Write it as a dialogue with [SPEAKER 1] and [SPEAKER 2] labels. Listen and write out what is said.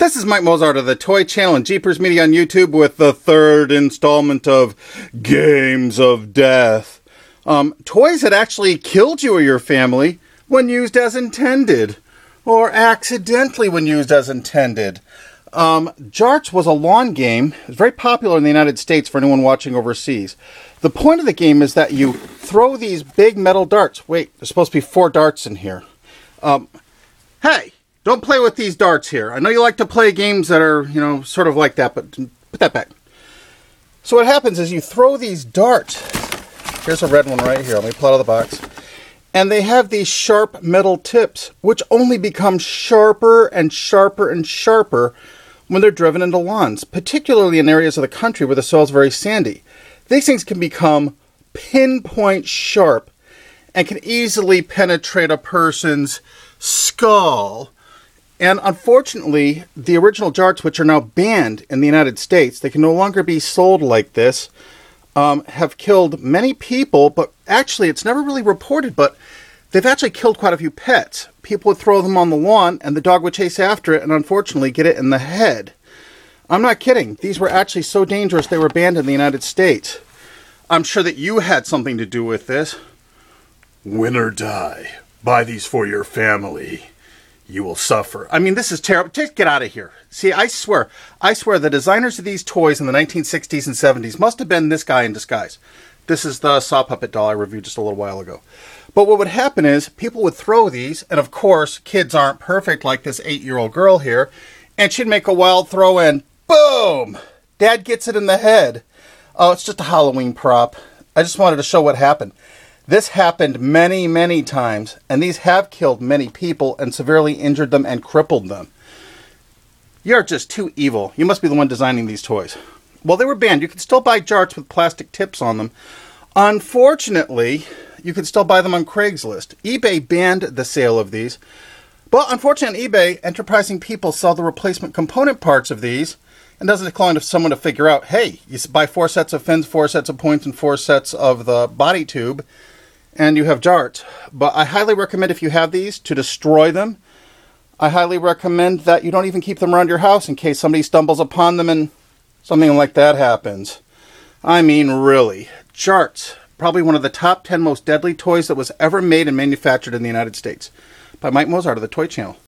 [SPEAKER 1] This is Mike Mozart of the Toy Channel and Jeepers Media on YouTube with the third installment of Games of Death. Um, toys that actually killed you or your family when used as intended, or accidentally when used as intended. Um, Jarts was a lawn game. It was very popular in the United States for anyone watching overseas. The point of the game is that you throw these big metal darts. Wait, there's supposed to be four darts in here. Um, hey, don't play with these darts here. I know you like to play games that are, you know, sort of like that, but put that back. So what happens is you throw these darts. Here's a red one right here. Let me pull out of the box. And they have these sharp metal tips, which only become sharper and sharper and sharper when they're driven into lawns, particularly in areas of the country where the soil is very sandy. These things can become pinpoint sharp and can easily penetrate a person's skull and unfortunately, the original jarts, which are now banned in the United States, they can no longer be sold like this, um, have killed many people, but actually, it's never really reported, but they've actually killed quite a few pets. People would throw them on the lawn, and the dog would chase after it and unfortunately get it in the head. I'm not kidding. These were actually so dangerous they were banned in the United States. I'm sure that you had something to do with this.
[SPEAKER 2] Win or die. Buy these for your family you will suffer.
[SPEAKER 1] I mean, this is terrible. Just get out of here. See, I swear, I swear, the designers of these toys in the 1960s and 70s must have been this guy in disguise. This is the saw puppet doll I reviewed just a little while ago. But what would happen is people would throw these, and of course, kids aren't perfect like this eight year old girl here, and she'd make a wild throw and boom! Dad gets it in the head. Oh, it's just a Halloween prop. I just wanted to show what happened. This happened many, many times, and these have killed many people and severely injured them and crippled them. You're just too evil. You must be the one designing these toys. Well, they were banned. You can still buy jarts with plastic tips on them. Unfortunately, you can still buy them on Craigslist. eBay banned the sale of these. But unfortunately, on eBay, enterprising people sell the replacement component parts of these and doesn't it decline to someone to figure out, hey, you buy four sets of fins, four sets of points, and four sets of the body tube and you have Jart. But I highly recommend if you have these to destroy them. I highly recommend that you don't even keep them around your house in case somebody stumbles upon them and something like that happens. I mean, really. Jarts, probably one of the top 10 most deadly toys that was ever made and manufactured in the United States. By Mike Mozart of the Toy Channel.